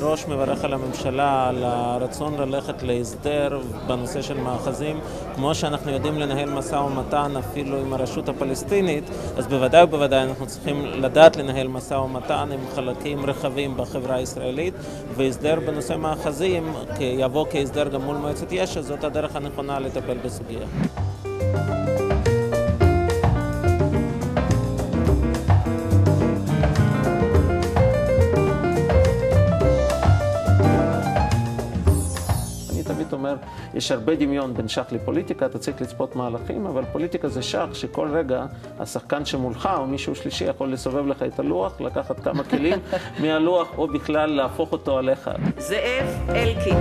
מראש מברך על הממשלה, על הרצון ללכת להסדר בנושא של מאחזים. כמו שאנחנו יודעים לנהל משא ומתן אפילו עם הרשות הפלסטינית, אז בוודאי ובוודאי אנחנו צריכים לדעת לנהל משא ומתן עם חלקים רחבים בחברה הישראלית, והסדר בנושא מאחזים יבוא כהסדר גם מול מועצת יש"ע, זאת הדרך הנכונה לטפל בסוגיה. תמיד אומר, יש הרבה דמיון בין שח לפוליטיקה, אתה צריך לצפות מהלכים, אבל פוליטיקה זה שח שכל רגע השחקן שמולך או מישהו שלישי יכול לסובב לך את הלוח, לקחת כמה כלים מהלוח, או בכלל להפוך אותו עליך. זאב אלקין